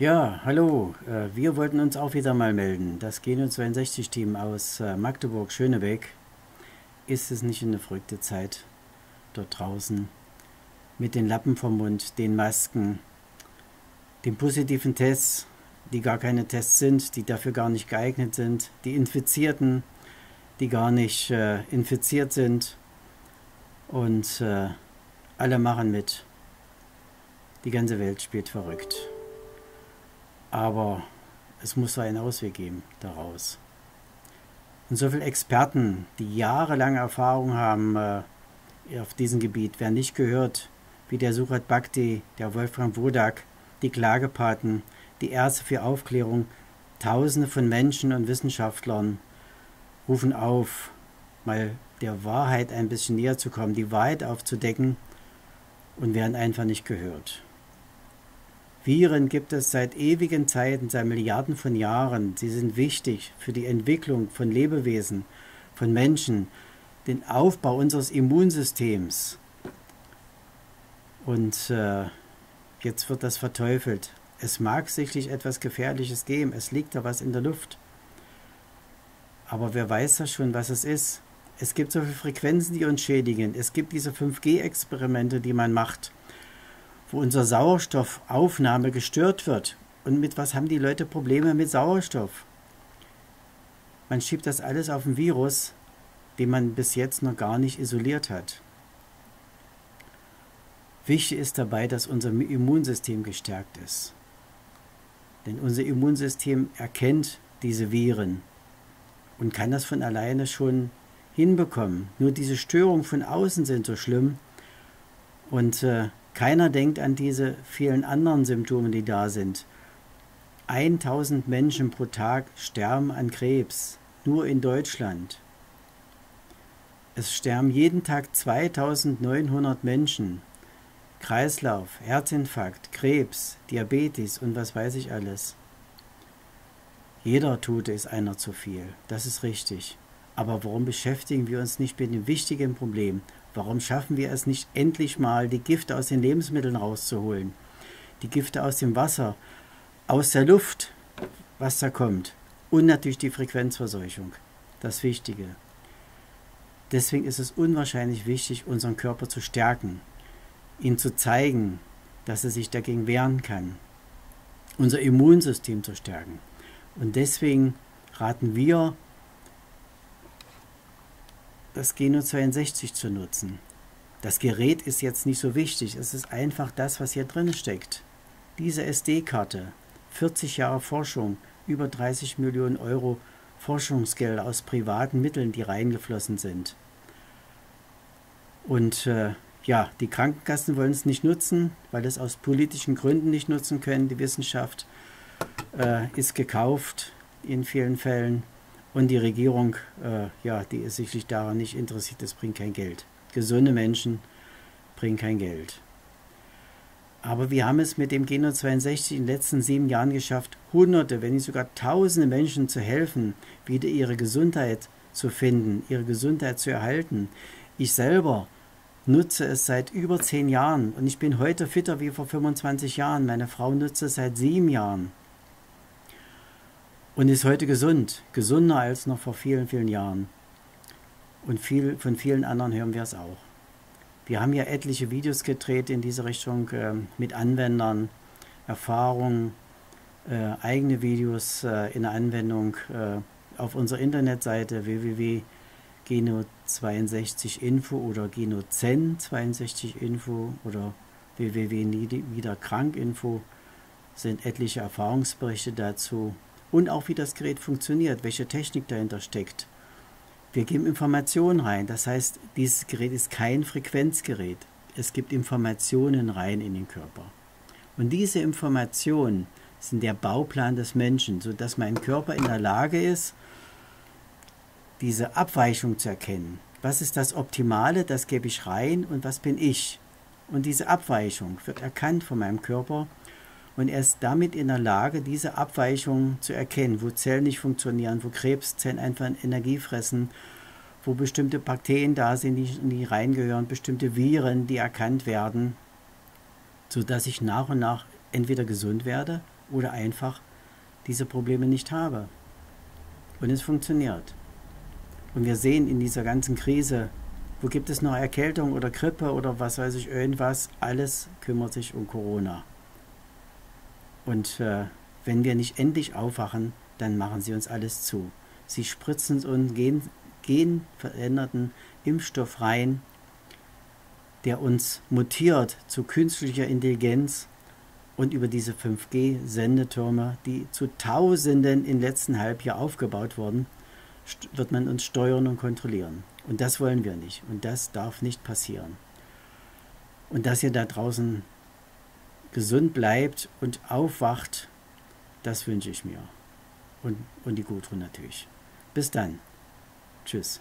Ja, hallo. Äh, wir wollten uns auch wieder mal melden. Das Geno62-Team aus äh, Magdeburg-Schönebeck. Ist es nicht eine verrückte Zeit dort draußen? Mit den Lappen vom Mund, den Masken, den positiven Tests, die gar keine Tests sind, die dafür gar nicht geeignet sind, die Infizierten, die gar nicht äh, infiziert sind und äh, alle machen mit. Die ganze Welt spielt verrückt. Aber es muss so einen Ausweg geben daraus. Und so viele Experten, die jahrelange Erfahrung haben äh, auf diesem Gebiet, werden nicht gehört, wie der Surat Bhakti, der Wolfgang Wodak, die Klagepaten, die Ärzte für Aufklärung, Tausende von Menschen und Wissenschaftlern rufen auf, mal der Wahrheit ein bisschen näher zu kommen, die Wahrheit aufzudecken und werden einfach nicht gehört. Viren gibt es seit ewigen Zeiten, seit Milliarden von Jahren. Sie sind wichtig für die Entwicklung von Lebewesen, von Menschen, den Aufbau unseres Immunsystems. Und äh, jetzt wird das verteufelt. Es mag sicherlich etwas Gefährliches geben, es liegt da was in der Luft. Aber wer weiß ja schon, was es ist? Es gibt so viele Frequenzen, die uns schädigen. Es gibt diese 5G-Experimente, die man macht, wo unsere Sauerstoffaufnahme gestört wird. Und mit was haben die Leute Probleme mit Sauerstoff? Man schiebt das alles auf ein Virus, den man bis jetzt noch gar nicht isoliert hat. Wichtig ist dabei, dass unser Immunsystem gestärkt ist. Denn unser Immunsystem erkennt diese Viren und kann das von alleine schon hinbekommen. Nur diese Störungen von außen sind so schlimm und äh, keiner denkt an diese vielen anderen Symptome, die da sind. 1000 Menschen pro Tag sterben an Krebs, nur in Deutschland. Es sterben jeden Tag 2900 Menschen. Kreislauf, Herzinfarkt, Krebs, Diabetes und was weiß ich alles. Jeder Tote ist einer zu viel, das ist richtig. Aber warum beschäftigen wir uns nicht mit dem wichtigen Problem? Warum schaffen wir es nicht endlich mal, die Gifte aus den Lebensmitteln rauszuholen? Die Gifte aus dem Wasser, aus der Luft, was da kommt. Und natürlich die Frequenzverseuchung, das Wichtige. Deswegen ist es unwahrscheinlich wichtig, unseren Körper zu stärken, ihn zu zeigen, dass er sich dagegen wehren kann, unser Immunsystem zu stärken. Und deswegen raten wir das Geno 62 zu nutzen. Das Gerät ist jetzt nicht so wichtig, es ist einfach das, was hier drin steckt. Diese SD-Karte, 40 Jahre Forschung, über 30 Millionen Euro Forschungsgelder aus privaten Mitteln, die reingeflossen sind. Und äh, ja, die Krankenkassen wollen es nicht nutzen, weil es aus politischen Gründen nicht nutzen können. Die Wissenschaft äh, ist gekauft in vielen Fällen. Und die Regierung, äh, ja, die ist sicherlich daran nicht interessiert, das bringt kein Geld. Gesunde Menschen bringen kein Geld. Aber wir haben es mit dem Geno 62 in den letzten sieben Jahren geschafft, Hunderte, wenn nicht sogar Tausende Menschen zu helfen, wieder ihre Gesundheit zu finden, ihre Gesundheit zu erhalten. Ich selber nutze es seit über zehn Jahren und ich bin heute fitter wie vor 25 Jahren. Meine Frau nutzt es seit sieben Jahren und ist heute gesund, gesunder als noch vor vielen, vielen Jahren. Und viel, von vielen anderen hören wir es auch. Wir haben ja etliche Videos gedreht in diese Richtung äh, mit Anwendern, Erfahrungen, äh, eigene Videos äh, in der Anwendung äh, auf unserer Internetseite www.geno62info oder genozen62info oder www.wiederkrankinfo sind etliche Erfahrungsberichte dazu und auch wie das Gerät funktioniert, welche Technik dahinter steckt. Wir geben Informationen rein, das heißt, dieses Gerät ist kein Frequenzgerät. Es gibt Informationen rein in den Körper. Und diese Informationen sind der Bauplan des Menschen, sodass mein Körper in der Lage ist, diese Abweichung zu erkennen. Was ist das Optimale, das gebe ich rein und was bin ich? Und diese Abweichung wird erkannt von meinem Körper und er ist damit in der Lage, diese Abweichungen zu erkennen, wo Zellen nicht funktionieren, wo Krebszellen einfach Energie fressen, wo bestimmte Bakterien da sind, die nicht reingehören, bestimmte Viren, die erkannt werden, sodass ich nach und nach entweder gesund werde oder einfach diese Probleme nicht habe. Und es funktioniert. Und wir sehen in dieser ganzen Krise, wo gibt es noch Erkältung oder Grippe oder was weiß ich, irgendwas, alles kümmert sich um Corona. Und äh, wenn wir nicht endlich aufwachen, dann machen sie uns alles zu. Sie spritzen uns gen, genveränderten Impfstoff rein, der uns mutiert zu künstlicher Intelligenz und über diese 5G-Sendetürme, die zu Tausenden im letzten Halbjahr aufgebaut wurden, wird man uns steuern und kontrollieren. Und das wollen wir nicht. Und das darf nicht passieren. Und dass ihr da draußen gesund bleibt und aufwacht, das wünsche ich mir. Und, und die Gudrun natürlich. Bis dann. Tschüss.